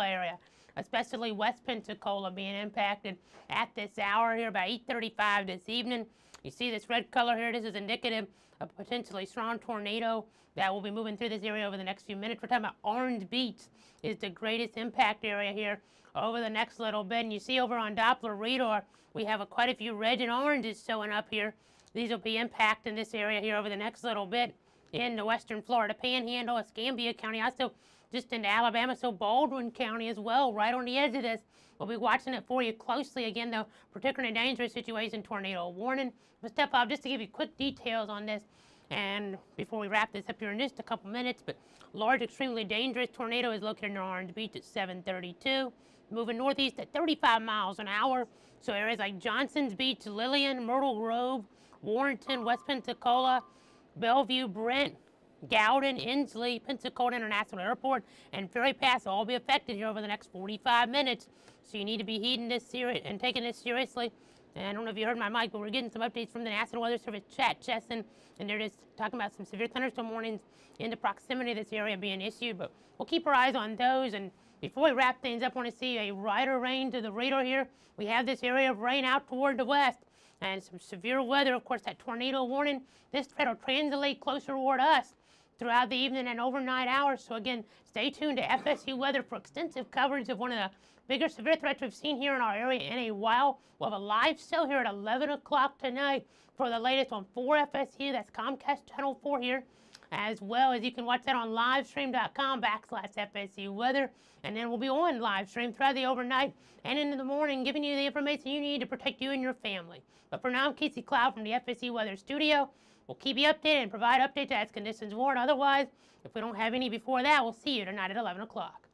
area, especially West Pensacola being impacted at this hour here by 8:35 this evening. You see this red color here. This is indicative of potentially strong tornado that will be moving through this area over the next few minutes. We're talking about Orange Beach is the greatest impact area here over the next little bit. And you see over on Doppler radar, we have a, quite a few red and oranges showing up here. These will be impacting this area here over the next little bit in the western Florida Panhandle, Escambia County, also just into Alabama, so Baldwin County as well, right on the edge of this. We'll be watching it for you closely. Again, though, particularly dangerous situation, tornado warning. But step up just to give you quick details on this. And before we wrap this up here in just a couple minutes, but large, extremely dangerous tornado is located near Orange Beach at 732, moving northeast at 35 miles an hour. So areas like Johnson's Beach, Lillian, Myrtle Grove, Warrington, West Pensacola, Bellview, Brent, Goulding, Ensley, Pensacola International Airport, and Ferry Pass will all be affected here over the next 45 minutes. So you need to be heeding this serious and taking this seriously. And I don't know if you heard my mic, but we're getting some updates from the National Weather Service chat, Chesson, and they're just talking about some severe thunderstorm warnings in the proximity of this area being issued. But we'll keep our eyes on those. And before we wrap things up, I want to see a wider range of the radar here. We have this area of rain out toward the west and some severe weather. Of course, that tornado warning, this threat will translate closer toward us throughout the evening and overnight hours. So again, stay tuned to FSU Weather for extensive coverage of one of the bigger severe threats we've seen here in our area in a while. We'll have a live show here at 11 o'clock tonight for the latest on 4FSU. That's Comcast Channel 4 here. As well as you can watch that on livestream.com backslash FSU weather. And then we'll be on live stream throughout the overnight and into the morning, giving you the information you need to protect you and your family. But for now, I'm Casey Cloud from the FSU Weather Studio. We'll keep you updated and provide updates as conditions warrant. Otherwise, if we don't have any before that, we'll see you tonight at 11 o'clock.